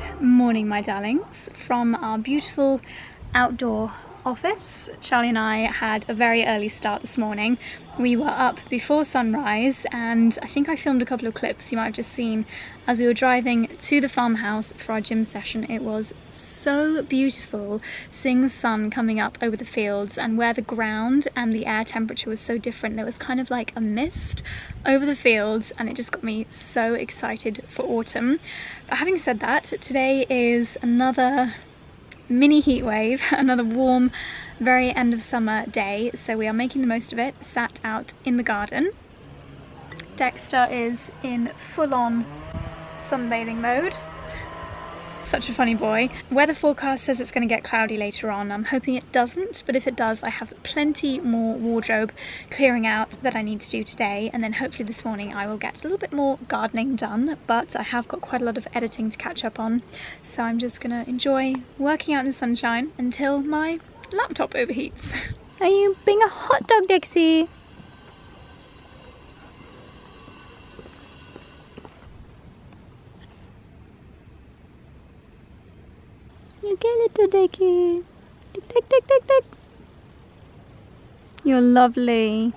Good morning, my darlings, from our beautiful outdoor office. Charlie and I had a very early start this morning. We were up before sunrise and I think I filmed a couple of clips you might have just seen as we were driving to the farmhouse for our gym session. It was so beautiful seeing the sun coming up over the fields and where the ground and the air temperature was so different. There was kind of like a mist over the fields and it just got me so excited for autumn. But having said that, today is another mini heat wave, another warm, very end of summer day. So we are making the most of it, sat out in the garden. Dexter is in full on sunbathing mode such a funny boy. Weather forecast says it's going to get cloudy later on. I'm hoping it doesn't, but if it does, I have plenty more wardrobe clearing out that I need to do today. And then hopefully this morning I will get a little bit more gardening done, but I have got quite a lot of editing to catch up on. So I'm just going to enjoy working out in the sunshine until my laptop overheats. Are you being a hot dog, Dixie? Okay, little Dicky. Tick, tick, tick, tick, tick. You're lovely.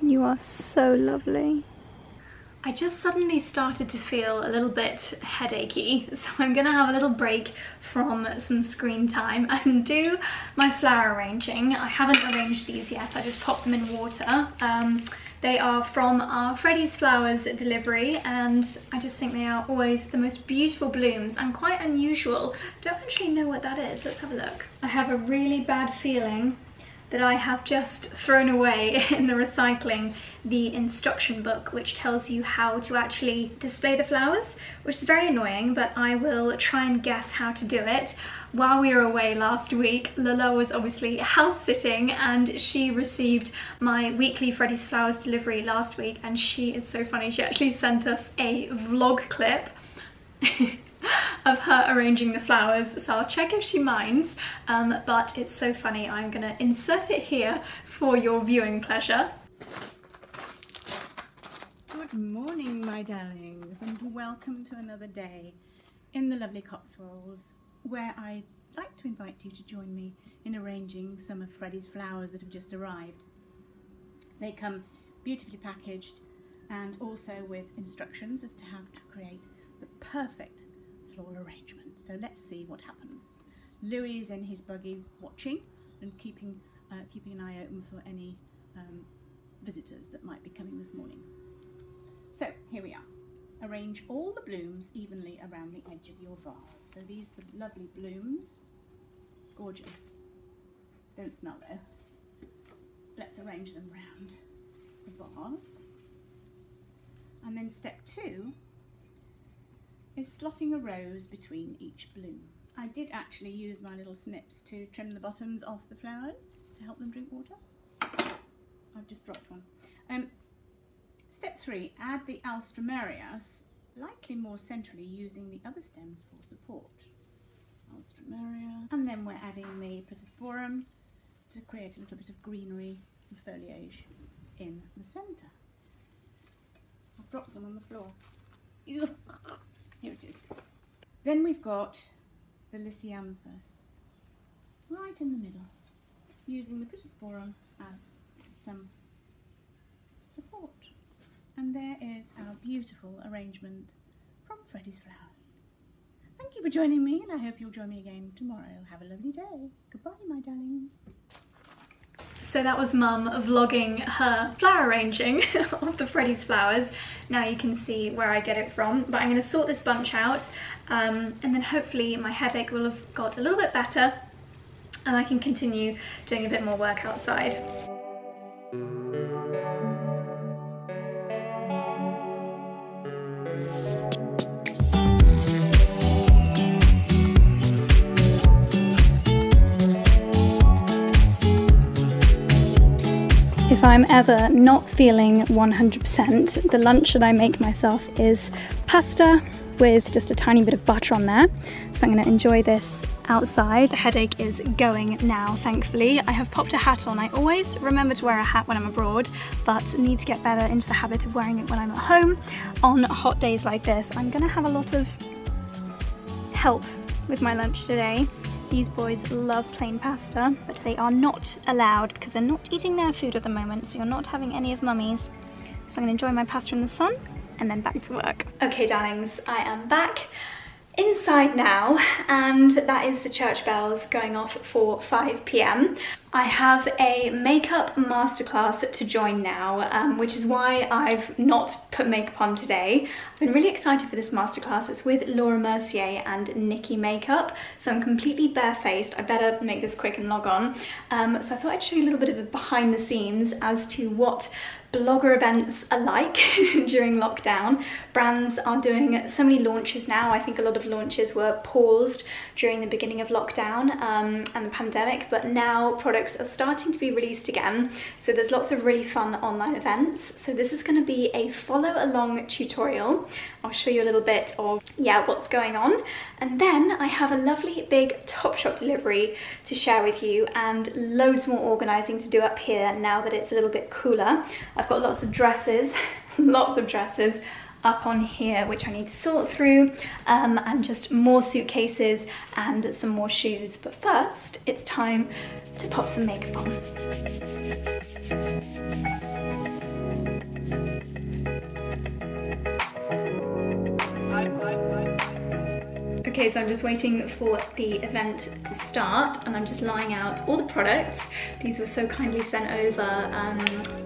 You are so lovely. I just suddenly started to feel a little bit headachy, so I'm gonna have a little break from some screen time and do my flower arranging. I haven't arranged these yet, I just popped them in water. Um, they are from our Freddie's Flowers delivery and I just think they are always the most beautiful blooms and quite unusual. Don't actually know what that is, let's have a look. I have a really bad feeling that I have just thrown away in the recycling the instruction book which tells you how to actually display the flowers which is very annoying but I will try and guess how to do it. While we were away last week Lila was obviously house sitting and she received my weekly Freddie's Flowers delivery last week and she is so funny she actually sent us a vlog clip of her arranging the flowers so I'll check if she minds um, but it's so funny I'm gonna insert it here for your viewing pleasure. Good morning my darlings and welcome to another day in the lovely Cotswolds where I'd like to invite you to join me in arranging some of Freddie's flowers that have just arrived. They come beautifully packaged and also with instructions as to how to create the perfect floral arrangement. So let's see what happens. Louis is in his buggy watching and keeping, uh, keeping an eye open for any um, visitors that might be coming this morning. So here we are. Arrange all the blooms evenly around the edge of your vase. So these are the lovely blooms. Gorgeous. Don't smell though. Let's arrange them round the vase. And then step two is slotting a rose between each bloom. I did actually use my little snips to trim the bottoms off the flowers to help them drink water. I've just dropped one. Um, step three, add the Alstroemeria, likely more centrally using the other stems for support. Alstroemeria. And then we're adding the Pittosporum to create a little bit of greenery and foliage in the centre. I've dropped them on the floor. Here it is. Then we've got the Lisianthus right in the middle, using the Pittosporum as some support. And there is our beautiful arrangement from Freddie's Flowers. Thank you for joining me and I hope you'll join me again tomorrow. Have a lovely day. Goodbye, my darlings. So that was mum vlogging her flower arranging of the Freddie's flowers. Now you can see where I get it from, but I'm gonna sort this bunch out um, and then hopefully my headache will have got a little bit better and I can continue doing a bit more work outside. I'm ever not feeling 100%, the lunch that I make myself is pasta with just a tiny bit of butter on there. So I'm gonna enjoy this outside. The headache is going now, thankfully. I have popped a hat on. I always remember to wear a hat when I'm abroad, but need to get better into the habit of wearing it when I'm at home. On hot days like this, I'm gonna have a lot of help with my lunch today. These boys love plain pasta, but they are not allowed because they're not eating their food at the moment, so you're not having any of mummy's. So I'm gonna enjoy my pasta in the sun and then back to work. Okay, darlings, I am back inside now and that is the church bells going off for 5 p.m. I have a makeup masterclass to join now um, which is why I've not put makeup on today. I've been really excited for this masterclass. It's with Laura Mercier and Nikki Makeup so I'm completely barefaced. I better make this quick and log on. Um, so I thought I'd show you a little bit of a behind the scenes as to what blogger events alike during lockdown. Brands are doing so many launches now. I think a lot of launches were paused during the beginning of lockdown um, and the pandemic, but now products are starting to be released again. So there's lots of really fun online events. So this is gonna be a follow along tutorial. I'll show you a little bit of, yeah, what's going on. And then I have a lovely big Topshop delivery to share with you and loads more organizing to do up here now that it's a little bit cooler. I've got lots of dresses, lots of dresses up on here which I need to sort through um, and just more suitcases and some more shoes but first it's time to pop some makeup on. Okay, so I'm just waiting for the event to start and I'm just lying out all the products. These were so kindly sent over um,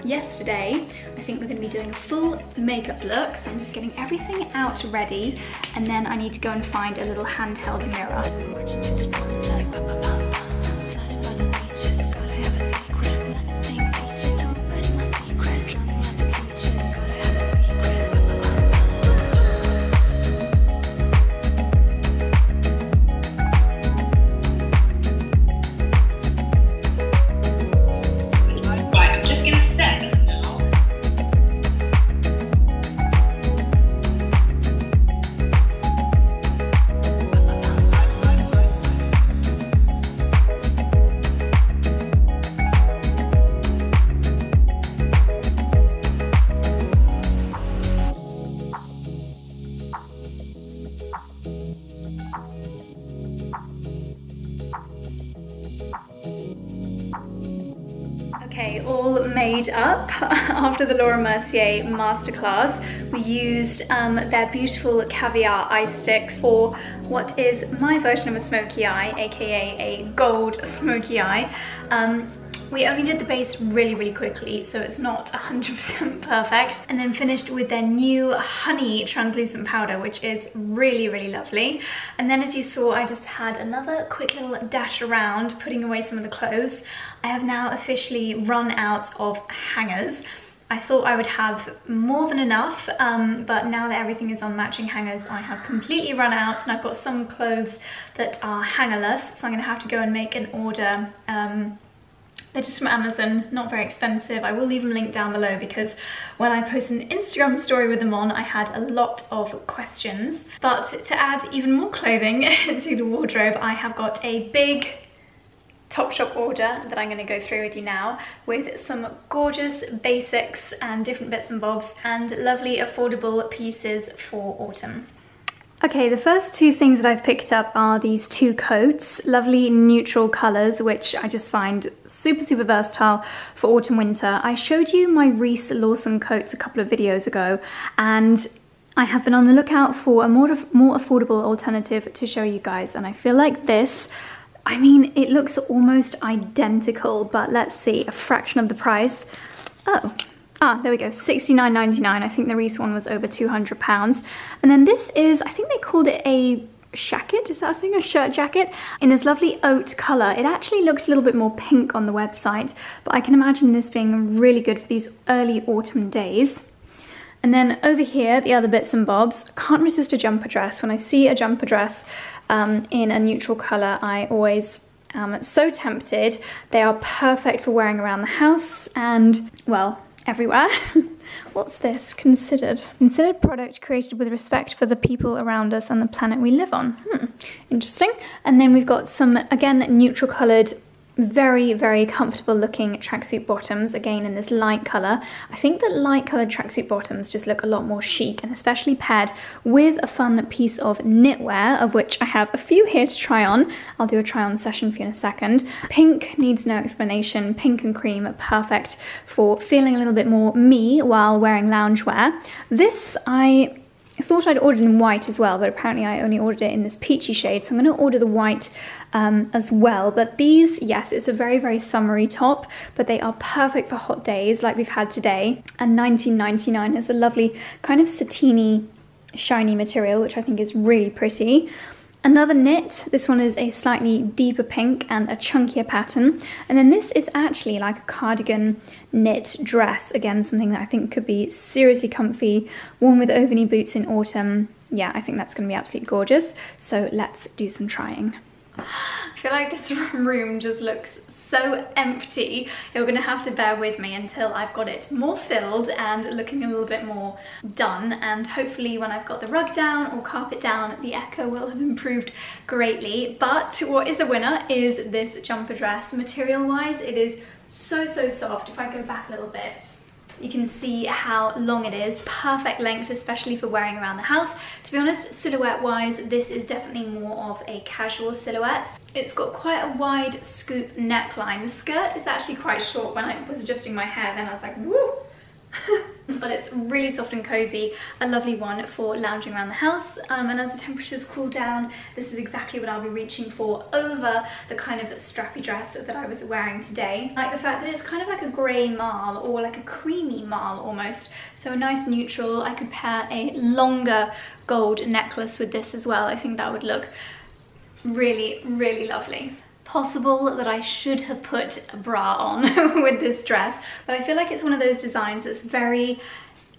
yesterday. I think we're gonna be doing a full makeup look. So I'm just getting everything out ready and then I need to go and find a little handheld mirror. The Laura Mercier masterclass. We used um, their beautiful caviar eye sticks for what is my version of a smoky eye, aka a gold smoky eye. Um, we only did the base really, really quickly, so it's not 100% perfect. And then finished with their new honey translucent powder, which is really, really lovely. And then as you saw, I just had another quick little dash around, putting away some of the clothes. I have now officially run out of hangers. I thought I would have more than enough, um, but now that everything is on matching hangers, I have completely run out and I've got some clothes that are hangerless, so I'm gonna have to go and make an order um, they're just from Amazon, not very expensive. I will leave them linked down below because when I posted an Instagram story with them on, I had a lot of questions. But to add even more clothing to the wardrobe, I have got a big Topshop order that I'm going to go through with you now with some gorgeous basics and different bits and bobs and lovely affordable pieces for autumn. Okay, the first two things that I've picked up are these two coats, lovely neutral colours, which I just find super, super versatile for autumn winter. I showed you my Reiss Lawson coats a couple of videos ago, and I have been on the lookout for a more, more affordable alternative to show you guys, and I feel like this I mean, it looks almost identical, but let's see, a fraction of the price. Oh, Ah, there we go, 69.99. I think the Reiss one was over 200 pounds. And then this is, I think they called it a jacket, is that a thing, a shirt jacket? In this lovely oat color. It actually looked a little bit more pink on the website, but I can imagine this being really good for these early autumn days. And then over here, the other bits and bobs. Can't resist a jumper dress. When I see a jumper dress um, in a neutral color, I always am so tempted. They are perfect for wearing around the house and, well, everywhere. What's this? Considered. Considered product created with respect for the people around us and the planet we live on. Hmm, interesting. And then we've got some, again, neutral coloured very, very comfortable looking tracksuit bottoms, again in this light colour. I think that light coloured tracksuit bottoms just look a lot more chic and especially paired with a fun piece of knitwear, of which I have a few here to try on. I'll do a try on session for you in a second. Pink needs no explanation, pink and cream, are perfect for feeling a little bit more me while wearing loungewear. This I I thought I'd ordered in white as well, but apparently I only ordered it in this peachy shade, so I'm going to order the white um, as well. But these, yes, it's a very, very summery top, but they are perfect for hot days like we've had today. And 19.99 is a lovely kind of satiny, shiny material, which I think is really pretty. Another knit, this one is a slightly deeper pink and a chunkier pattern. And then this is actually like a cardigan knit dress. Again, something that I think could be seriously comfy, worn with over-knee boots in autumn. Yeah, I think that's gonna be absolutely gorgeous. So let's do some trying. I feel like this room just looks so empty. You're gonna have to bear with me until I've got it more filled and looking a little bit more done. And hopefully when I've got the rug down or carpet down, the echo will have improved greatly. But what is a winner is this jumper dress. Material wise, it is so, so soft. If I go back a little bit, you can see how long it is, perfect length, especially for wearing around the house. To be honest, silhouette-wise, this is definitely more of a casual silhouette. It's got quite a wide scoop neckline. The skirt is actually quite short. When I was adjusting my hair, then I was like, woo! but it's really soft and cozy a lovely one for lounging around the house. Um, and as the temperatures cool down this is exactly what I'll be reaching for over the kind of strappy dress that I was wearing today. Like the fact that it's kind of like a grey marl or like a creamy marl almost. So a nice neutral. I could pair a longer gold necklace with this as well. I think that would look really really lovely possible that I should have put a bra on with this dress, but I feel like it's one of those designs that's very,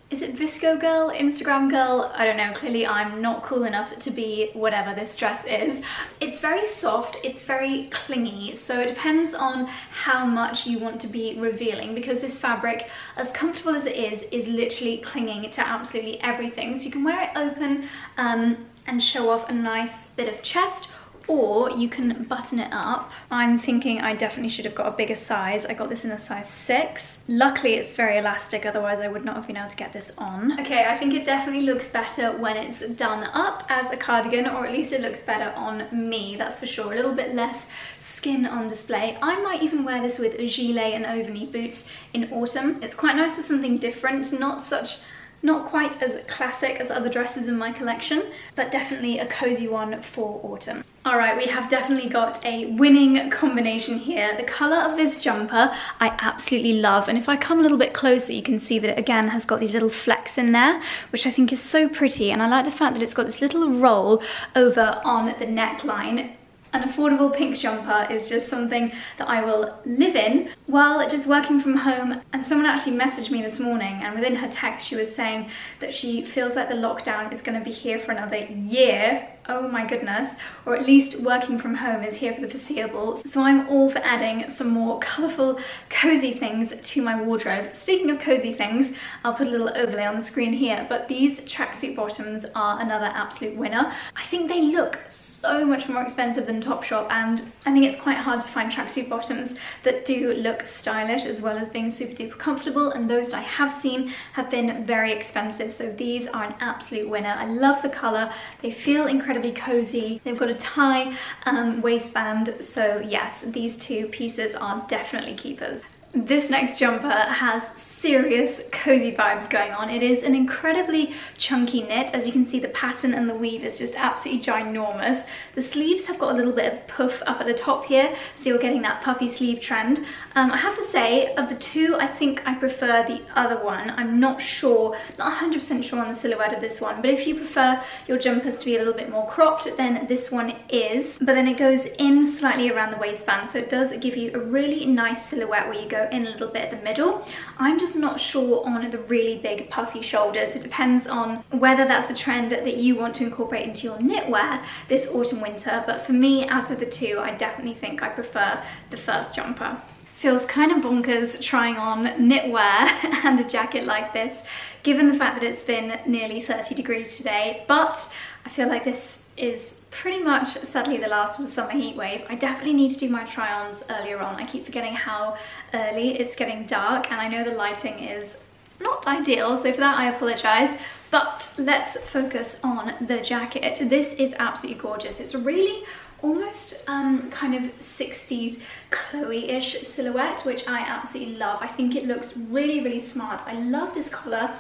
is it VSCO girl, Instagram girl? I don't know, clearly I'm not cool enough to be whatever this dress is. It's very soft, it's very clingy, so it depends on how much you want to be revealing because this fabric, as comfortable as it is, is literally clinging to absolutely everything. So you can wear it open um, and show off a nice bit of chest or you can button it up. I'm thinking I definitely should have got a bigger size. I got this in a size six. Luckily it's very elastic, otherwise I would not have been able to get this on. Okay, I think it definitely looks better when it's done up as a cardigan, or at least it looks better on me, that's for sure. A little bit less skin on display. I might even wear this with a gilet and over-knee boots in autumn. It's quite nice for something different, not such not quite as classic as other dresses in my collection, but definitely a cozy one for autumn. All right, we have definitely got a winning combination here. The color of this jumper I absolutely love. And if I come a little bit closer, you can see that it again has got these little flecks in there, which I think is so pretty. And I like the fact that it's got this little roll over on the neckline an affordable pink jumper is just something that I will live in while just working from home. And someone actually messaged me this morning and within her text she was saying that she feels like the lockdown is going to be here for another year oh my goodness, or at least working from home is here for the foreseeable. So I'm all for adding some more colourful, cozy things to my wardrobe. Speaking of cozy things, I'll put a little overlay on the screen here, but these tracksuit bottoms are another absolute winner. I think they look so much more expensive than Topshop and I think it's quite hard to find tracksuit bottoms that do look stylish as well as being super duper comfortable and those that I have seen have been very expensive so these are an absolute winner. I love the colour, they feel incredible incredibly cozy. They've got a tie um, waistband, so yes, these two pieces are definitely keepers. This next jumper has serious cozy vibes going on. It is an incredibly chunky knit. As you can see, the pattern and the weave is just absolutely ginormous. The sleeves have got a little bit of puff up at the top here, so you're getting that puffy sleeve trend. Um, I have to say, of the two, I think I prefer the other one. I'm not sure, not 100% sure on the silhouette of this one, but if you prefer your jumpers to be a little bit more cropped, then this one is. But then it goes in slightly around the waistband, so it does give you a really nice silhouette where you go in a little bit at the middle. I'm just not sure on the really big puffy shoulders. It depends on whether that's a trend that you want to incorporate into your knitwear this autumn winter. But for me, out of the two, I definitely think I prefer the first jumper. Feels kind of bonkers trying on knitwear and a jacket like this, given the fact that it's been nearly 30 degrees today, but I feel like this is pretty much sadly the last of the summer heat wave. I definitely need to do my try-ons earlier on. I keep forgetting how early it's getting dark and I know the lighting is not ideal, so for that I apologise. But let's focus on the jacket. This is absolutely gorgeous. It's really almost um, kind of 60s Chloe-ish silhouette, which I absolutely love. I think it looks really, really smart. I love this collar,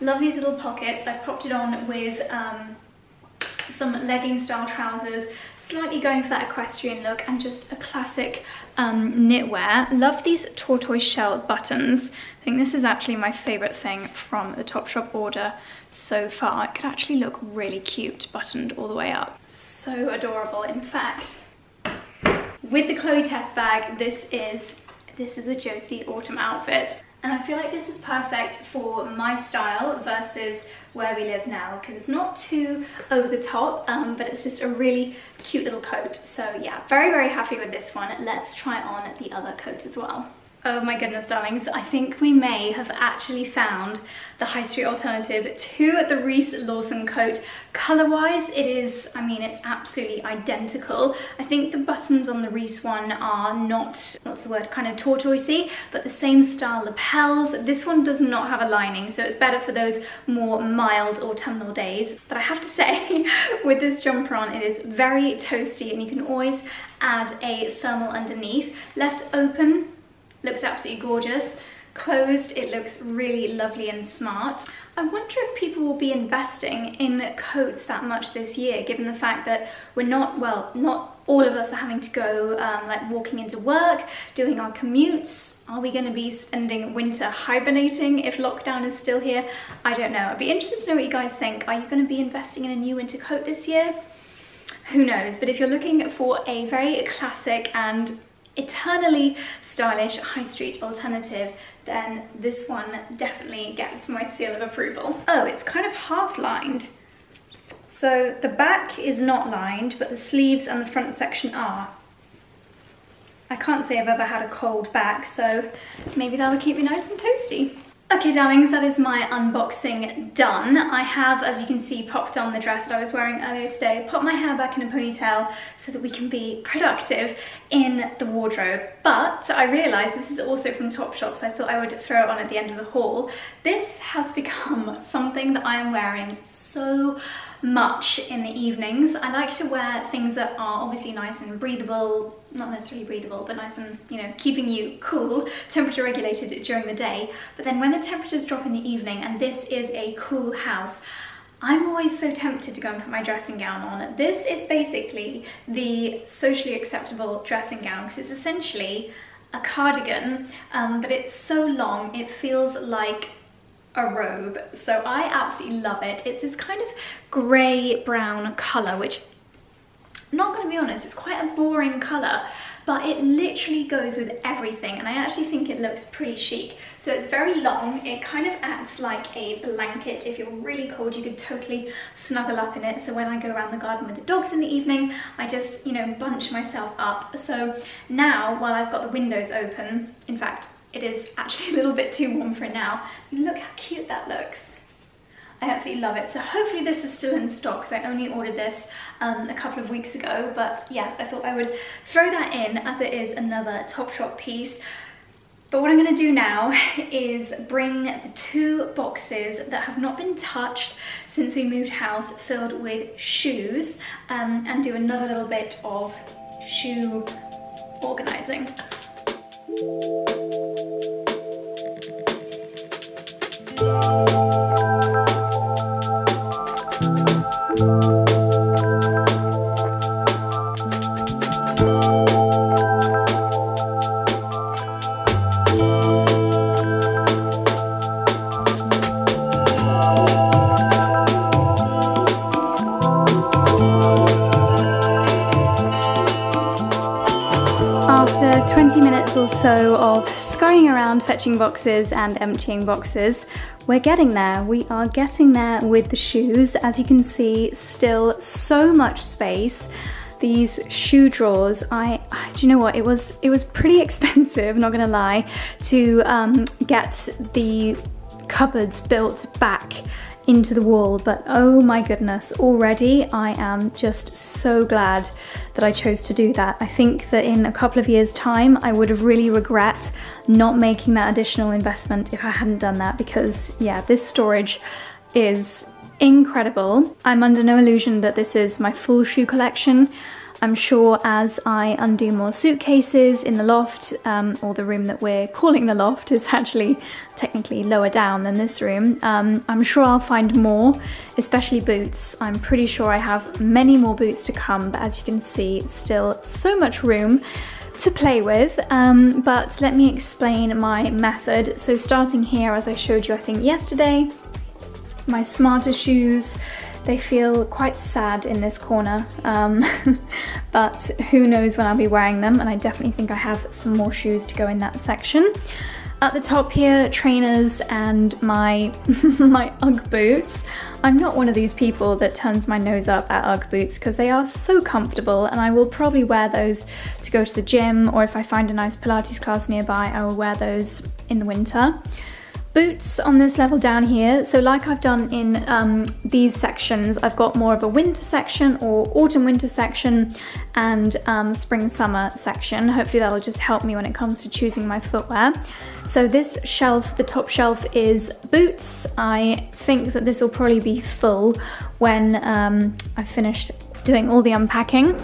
love these little pockets. I've popped it on with um, some legging style trousers, slightly going for that equestrian look and just a classic um, knitwear. Love these tortoise shell buttons. I think this is actually my favorite thing from the Topshop order so far. It could actually look really cute buttoned all the way up. So adorable. In fact, with the Chloe Tess bag, this is this is a Josie autumn outfit. And I feel like this is perfect for my style versus where we live now because it's not too over the top, um, but it's just a really cute little coat. So yeah, very, very happy with this one. Let's try on the other coat as well. Oh my goodness, darlings. I think we may have actually found the high street alternative to the Reiss Lawson coat. Color-wise, it is, I mean, it's absolutely identical. I think the buttons on the Reiss one are not, what's the word, kind of tortoisey, but the same style lapels. This one does not have a lining, so it's better for those more mild autumnal days. But I have to say, with this jumper on, it is very toasty and you can always add a thermal underneath. Left open, looks absolutely gorgeous. Closed, it looks really lovely and smart. I wonder if people will be investing in coats that much this year, given the fact that we're not, well, not all of us are having to go um, like walking into work, doing our commutes. Are we going to be spending winter hibernating if lockdown is still here? I don't know. I'd be interested to know what you guys think. Are you going to be investing in a new winter coat this year? Who knows? But if you're looking for a very classic and eternally stylish high street alternative, then this one definitely gets my seal of approval. Oh, it's kind of half lined. So the back is not lined, but the sleeves and the front section are. I can't say I've ever had a cold back, so maybe that'll keep me nice and toasty. Okay darlings, that is my unboxing done. I have, as you can see, popped on the dress that I was wearing earlier today, popped my hair back in a ponytail so that we can be productive in the wardrobe. But I realised this is also from Topshop, so I thought I would throw it on at the end of the haul. This has become something that I am wearing so much in the evenings. I like to wear things that are obviously nice and breathable, not necessarily breathable, but nice and, you know, keeping you cool, temperature regulated during the day. But then when the temperatures drop in the evening, and this is a cool house, I'm always so tempted to go and put my dressing gown on. This is basically the socially acceptable dressing gown because it's essentially a cardigan, um, but it's so long, it feels like a robe. So I absolutely love it. It's this kind of grey brown colour, which I'm not gonna be honest, it's quite a boring colour, but it literally goes with everything and I actually think it looks pretty chic. So it's very long, it kind of acts like a blanket. If you're really cold, you could totally snuggle up in it. So when I go around the garden with the dogs in the evening, I just, you know, bunch myself up. So now, while I've got the windows open, in fact, it is actually a little bit too warm for it now. Look how cute that looks. I absolutely love it. So hopefully this is still in stock because I only ordered this um, a couple of weeks ago. But yes, I thought I would throw that in as it is another Topshop piece. But what I'm going to do now is bring the two boxes that have not been touched since we moved house filled with shoes um, and do another little bit of shoe organizing. Fetching boxes and emptying boxes, we're getting there. We are getting there with the shoes. As you can see, still so much space. These shoe drawers, I, do you know what? It was, it was pretty expensive, not gonna lie, to um, get the cupboards built back into the wall, but oh my goodness, already I am just so glad that I chose to do that. I think that in a couple of years time, I would have really regret not making that additional investment if I hadn't done that because yeah, this storage is incredible. I'm under no illusion that this is my full shoe collection. I'm sure as I undo more suitcases in the loft, um, or the room that we're calling the loft is actually technically lower down than this room, um, I'm sure I'll find more, especially boots. I'm pretty sure I have many more boots to come, but as you can see, still so much room to play with, um, but let me explain my method. So starting here, as I showed you, I think yesterday, my smarter shoes, they feel quite sad in this corner, um, but who knows when I'll be wearing them, and I definitely think I have some more shoes to go in that section. At the top here, trainers and my, my Ugg boots. I'm not one of these people that turns my nose up at Ugg boots because they are so comfortable and I will probably wear those to go to the gym or if I find a nice Pilates class nearby, I will wear those in the winter boots on this level down here. So like I've done in um, these sections, I've got more of a winter section or autumn winter section and um, spring summer section. Hopefully that'll just help me when it comes to choosing my footwear. So this shelf, the top shelf is boots. I think that this will probably be full when um, I've finished doing all the unpacking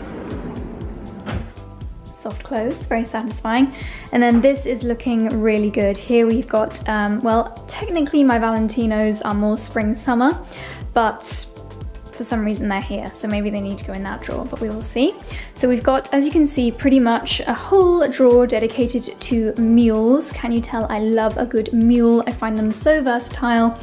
soft clothes, very satisfying. And then this is looking really good. Here we've got, um, well, technically my Valentinos are more spring summer, but for some reason they're here, so maybe they need to go in that drawer, but we will see. So we've got, as you can see, pretty much a whole drawer dedicated to mules. Can you tell I love a good mule? I find them so versatile.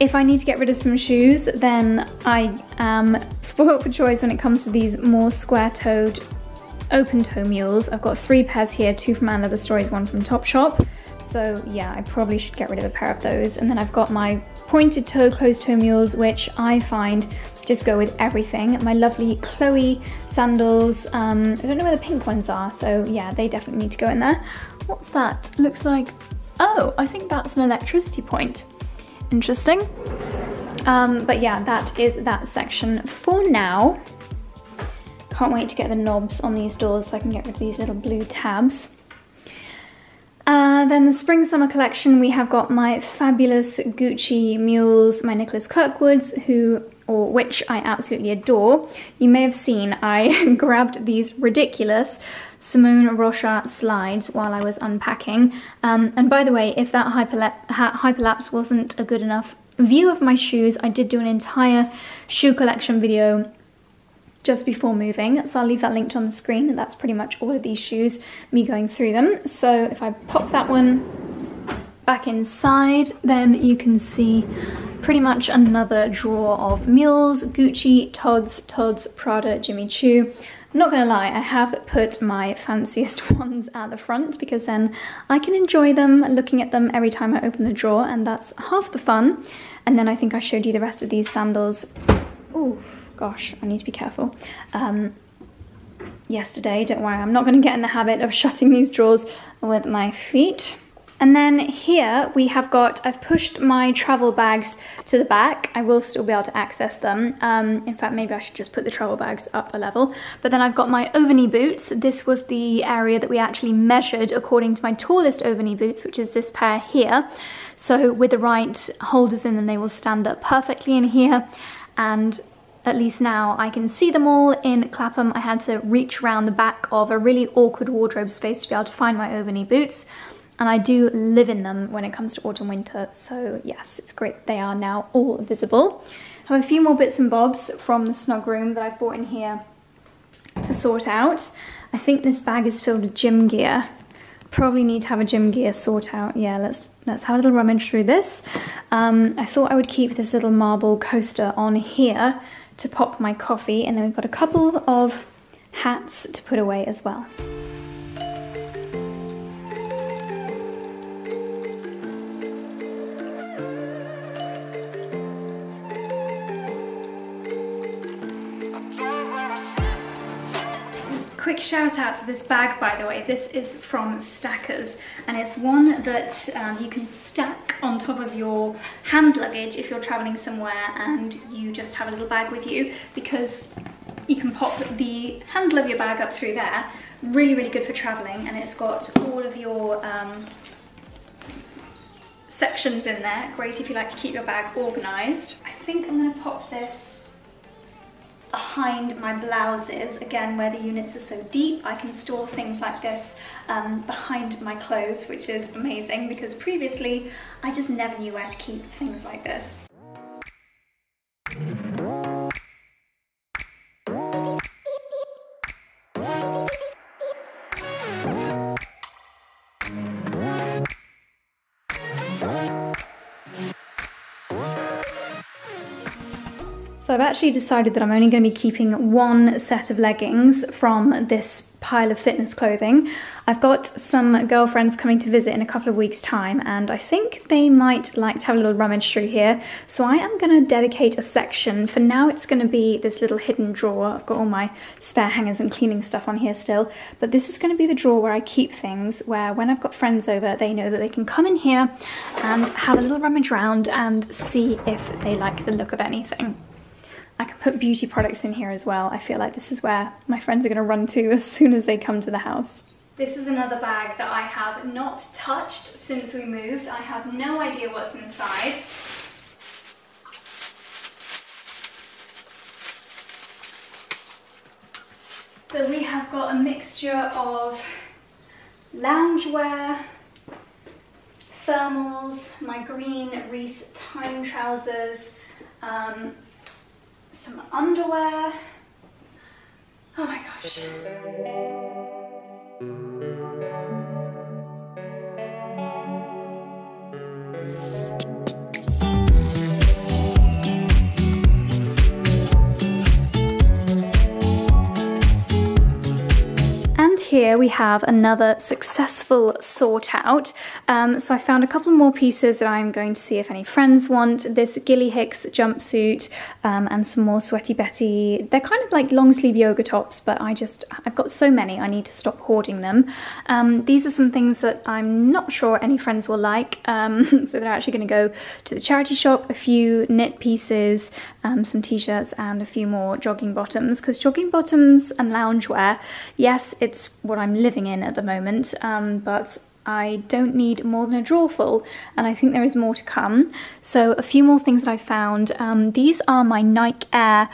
If I need to get rid of some shoes, then I am spoiled for choice when it comes to these more square-toed open toe mules. I've got three pairs here, two from & Other Stories, one from Topshop. So yeah, I probably should get rid of a pair of those. And then I've got my pointed toe closed toe mules, which I find just go with everything. My lovely Chloe sandals. Um, I don't know where the pink ones are, so yeah, they definitely need to go in there. What's that? Looks like, oh, I think that's an electricity point. Interesting. Um, but yeah, that is that section for now. Can't wait to get the knobs on these doors so I can get rid of these little blue tabs. Uh, then the spring summer collection, we have got my fabulous Gucci mules, my Nicholas Kirkwoods, who or which I absolutely adore. You may have seen I grabbed these ridiculous Simone Rocha slides while I was unpacking. Um, and by the way, if that hyperlapse wasn't a good enough view of my shoes, I did do an entire shoe collection video just before moving. So I'll leave that linked on the screen. That's pretty much all of these shoes, me going through them. So if I pop that one back inside, then you can see pretty much another drawer of mules, Gucci, Tod's, Tod's, Prada, Jimmy Choo. I'm not gonna lie, I have put my fanciest ones at the front because then I can enjoy them, looking at them every time I open the drawer and that's half the fun. And then I think I showed you the rest of these sandals. Ooh gosh, I need to be careful. Um, yesterday, don't worry, I'm not gonna get in the habit of shutting these drawers with my feet. And then here we have got, I've pushed my travel bags to the back. I will still be able to access them. Um, in fact, maybe I should just put the travel bags up a level. But then I've got my over-knee boots. This was the area that we actually measured according to my tallest over-knee boots, which is this pair here. So with the right holders in them, they will stand up perfectly in here. And at least now I can see them all in Clapham. I had to reach around the back of a really awkward wardrobe space to be able to find my over-knee boots. And I do live in them when it comes to autumn winter. So yes, it's great. They are now all visible. I have a few more bits and bobs from the snug room that I've brought in here to sort out. I think this bag is filled with gym gear. Probably need to have a gym gear sort out. Yeah, let's let's have a little rummage through this. Um, I thought I would keep this little marble coaster on here to pop my coffee and then we've got a couple of hats to put away as well. Shout out to this bag, by the way. This is from Stackers, and it's one that um, you can stack on top of your hand luggage if you're traveling somewhere and you just have a little bag with you because you can pop the handle of your bag up through there. Really, really good for traveling, and it's got all of your um, sections in there. Great if you like to keep your bag organized. I think I'm gonna pop this behind my blouses, again where the units are so deep, I can store things like this um, behind my clothes, which is amazing because previously I just never knew where to keep things like this. So I've actually decided that I'm only going to be keeping one set of leggings from this pile of fitness clothing. I've got some girlfriends coming to visit in a couple of weeks time and I think they might like to have a little rummage through here. So I am going to dedicate a section. For now it's going to be this little hidden drawer. I've got all my spare hangers and cleaning stuff on here still. But this is going to be the drawer where I keep things where when I've got friends over they know that they can come in here and have a little rummage around and see if they like the look of anything. I can put beauty products in here as well. I feel like this is where my friends are going to run to as soon as they come to the house. This is another bag that I have not touched since we moved. I have no idea what's inside. So we have got a mixture of loungewear, thermals, my green Reiss time trousers, um, some underwear. Oh my gosh. Here we have another successful sort out. Um, so I found a couple more pieces that I'm going to see if any friends want. This Gilly Hicks jumpsuit um, and some more Sweaty Betty. They're kind of like long sleeve yoga tops, but I just, I've got so many, I need to stop hoarding them. Um, these are some things that I'm not sure any friends will like. Um, so they're actually going to go to the charity shop, a few knit pieces, um, some t-shirts and a few more jogging bottoms because jogging bottoms and loungewear, yes, it's what I'm living in at the moment, um, but I don't need more than a drawer full and I think there is more to come. So a few more things that I found. Um, these are my Nike Air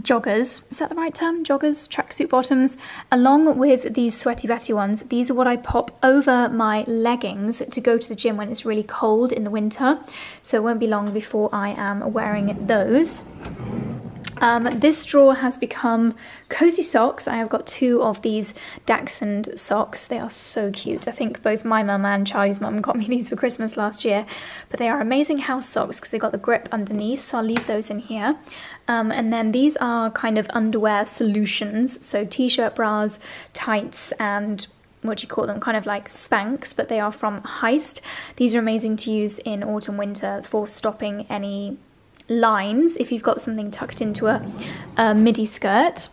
joggers, is that the right term? Joggers, tracksuit bottoms, along with these Sweaty Betty ones. These are what I pop over my leggings to go to the gym when it's really cold in the winter. So it won't be long before I am wearing those. Um, this drawer has become cozy socks. I have got two of these Dachshund socks. They are so cute. I think both my mum and Charlie's mum got me these for Christmas last year. But they are amazing house socks because they've got the grip underneath. So I'll leave those in here. Um, and then these are kind of underwear solutions. So t-shirt bras, tights and what do you call them, kind of like Spanx, but they are from Heist. These are amazing to use in autumn winter for stopping any lines if you've got something tucked into a, a midi skirt.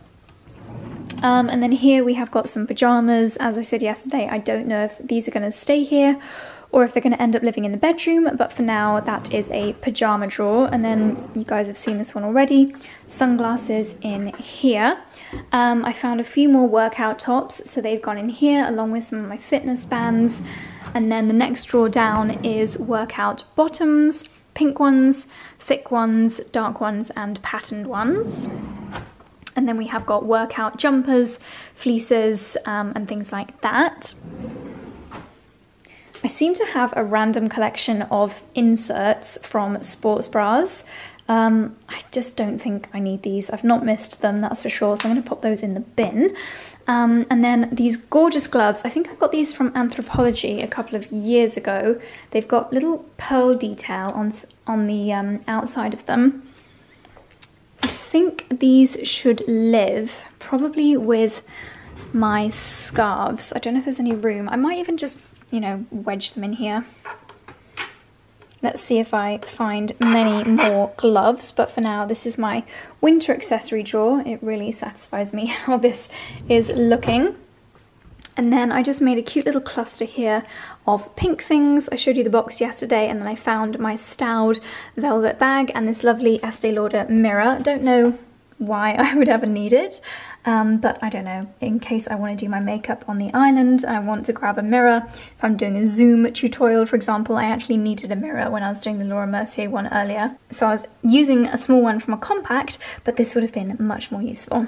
Um, and then here we have got some pajamas. As I said yesterday, I don't know if these are going to stay here or if they're going to end up living in the bedroom, but for now that is a pajama drawer. And then you guys have seen this one already. Sunglasses in here. Um, I found a few more workout tops, so they've gone in here along with some of my fitness bands. And then the next drawer down is workout bottoms pink ones, thick ones, dark ones, and patterned ones. And then we have got workout jumpers, fleeces, um, and things like that. I seem to have a random collection of inserts from sports bras. Um, I just don't think I need these. I've not missed them, that's for sure, so I'm going to pop those in the bin. Um, and then these gorgeous gloves, I think I got these from Anthropologie a couple of years ago. They've got little pearl detail on, on the um, outside of them. I think these should live probably with my scarves. I don't know if there's any room. I might even just, you know, wedge them in here. Let's see if I find many more gloves, but for now this is my winter accessory drawer. It really satisfies me how this is looking. And then I just made a cute little cluster here of pink things. I showed you the box yesterday and then I found my Staud velvet bag and this lovely Estee Lauder mirror. Don't know why I would ever need it, um, but I don't know, in case I want to do my makeup on the island, I want to grab a mirror. If I'm doing a Zoom tutorial, for example, I actually needed a mirror when I was doing the Laura Mercier one earlier. So I was using a small one from a compact, but this would have been much more useful.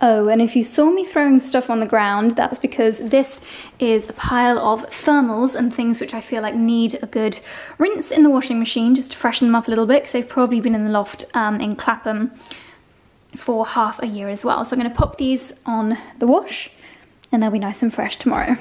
Oh, and if you saw me throwing stuff on the ground, that's because this is a pile of thermals and things which I feel like need a good rinse in the washing machine just to freshen them up a little bit because they've probably been in the loft um, in Clapham for half a year as well. So I'm going to pop these on the wash and they'll be nice and fresh tomorrow.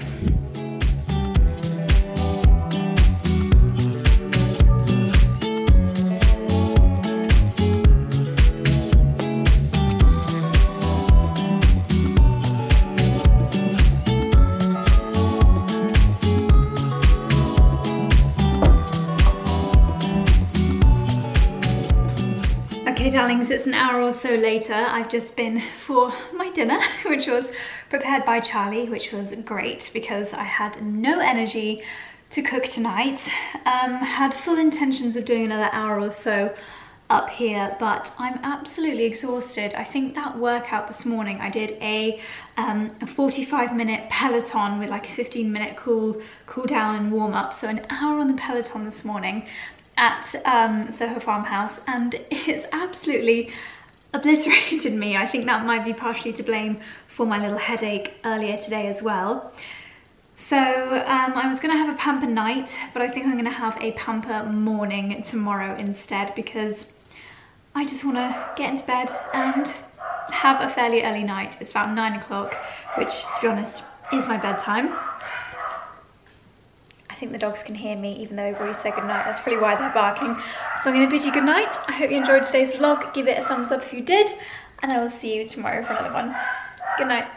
Darlings, it's an hour or so later. I've just been for my dinner, which was prepared by Charlie, which was great because I had no energy to cook tonight. Um, had full intentions of doing another hour or so up here, but I'm absolutely exhausted. I think that workout this morning, I did a, um, a 45 minute Peloton with like a 15 minute cool, cool down and warm up. So an hour on the Peloton this morning at um, Soho Farmhouse and it's absolutely obliterated me. I think that might be partially to blame for my little headache earlier today as well. So um, I was gonna have a pamper night, but I think I'm gonna have a pamper morning tomorrow instead because I just wanna get into bed and have a fairly early night. It's about nine o'clock, which to be honest, is my bedtime. Think the dogs can hear me even though everybody said goodnight. That's probably why they're barking. So I'm going to bid you good night. I hope you enjoyed today's vlog. Give it a thumbs up if you did. And I will see you tomorrow for another one. Good night.